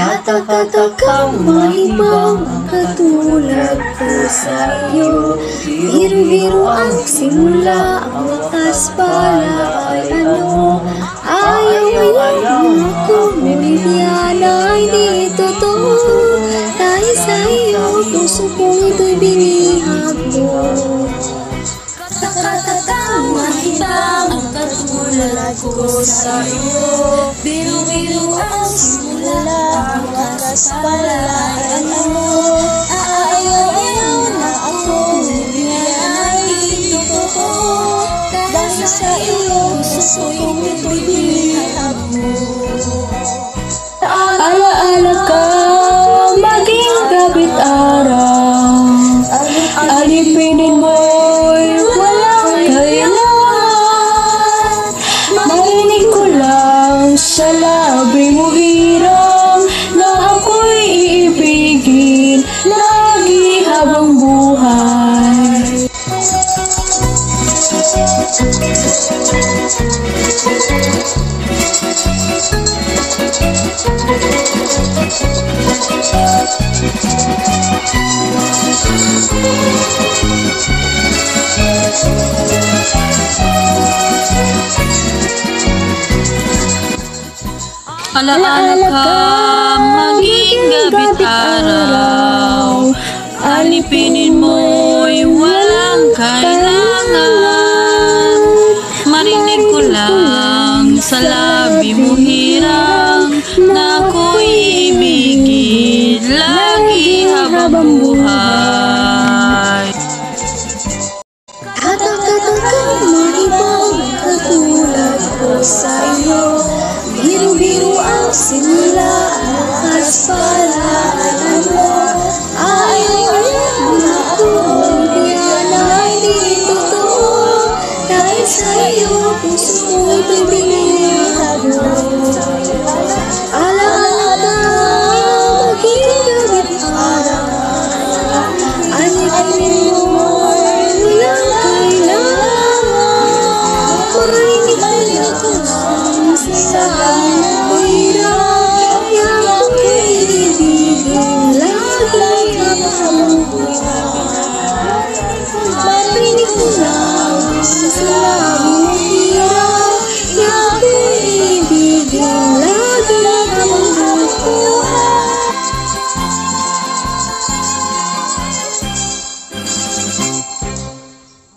Katatakang mahibang katulad ko sa'yo. Biro-biro ang simula, ang wakas pala ay ano? Ayaw-ayaw mo ako, yan ay di totoo. Dahil sa'yo, puso kong ito'y binihag mo. Katatakang mahibang ang katulad ko sa'yo. Biro-biro ang simula, ang wakas pala ay ano Aayaw-ayaw na ako, yan ay di totoo Dahil sa iyo, puso kong binihag mo. Alaala maging gabit araw Alipinin mo'y walang kailangan. Marinig ko lang sa labi mo Alaala ka, maging gabit araw. Alipinin sa labi mo hirang Na ako'y ibigin. Lagi habang buhay. Katatakang mahibang katulad ko sa'yo. Biro-biro ang simula, ang wakas Dahil sa'yo, puso ko'y binihag mo